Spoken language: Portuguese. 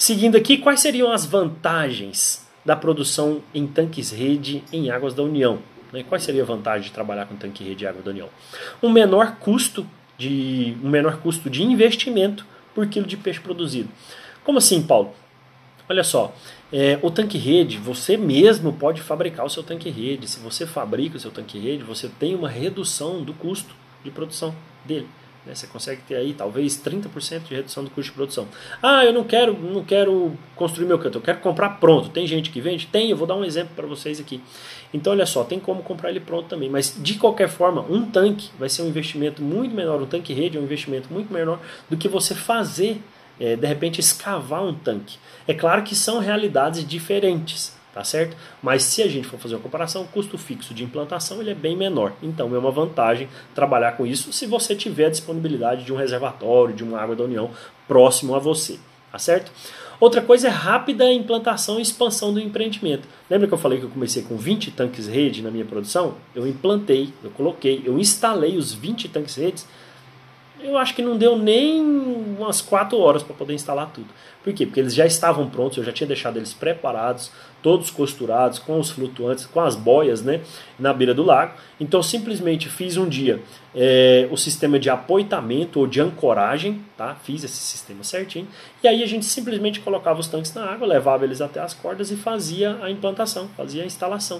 Seguindo aqui, quais seriam as vantagens da produção em tanques rede em águas da União? Né? Qual seria a vantagem de trabalhar com tanque rede em água da União? Um menor custo de um menor custo de investimento por quilo de peixe produzido. Como assim, Paulo? Olha só, é, o tanque rede, você mesmo pode fabricar o seu tanque rede. Se você fabrica o seu tanque rede, você tem uma redução do custo de produção dele. Né? Você consegue ter aí talvez 30% de redução do custo de produção. Ah, eu não quero, não quero construir meu canto, eu quero comprar pronto. Tem gente que vende? Tem, eu vou dar um exemplo para vocês aqui. Então, olha só, tem como comprar ele pronto também. Mas de qualquer forma, um tanque vai ser um investimento muito menor. Um tanque rede é um investimento muito menor do que você fazer é, de repente escavar um tanque. É claro que são realidades diferentes, tá certo? Mas se a gente for fazer uma comparação, o custo fixo de implantação ele é bem menor. Então é uma vantagem trabalhar com isso se você tiver a disponibilidade de um reservatório, de uma água da União próximo a você, tá certo? Outra coisa é rápida implantação e expansão do empreendimento. Lembra que eu falei que eu comecei com 20 tanques rede na minha produção? Eu implantei, eu coloquei, eu instalei os 20 tanques redes eu acho que não deu nem umas 4 horas para poder instalar tudo. Por quê? Porque eles já estavam prontos, eu já tinha deixado eles preparados, todos costurados, com os flutuantes, com as boias né, na beira do lago. Então simplesmente fiz um dia é, o sistema de apoitamento ou de ancoragem, tá? fiz esse sistema certinho, e aí a gente simplesmente colocava os tanques na água, levava eles até as cordas e fazia a implantação, fazia a instalação.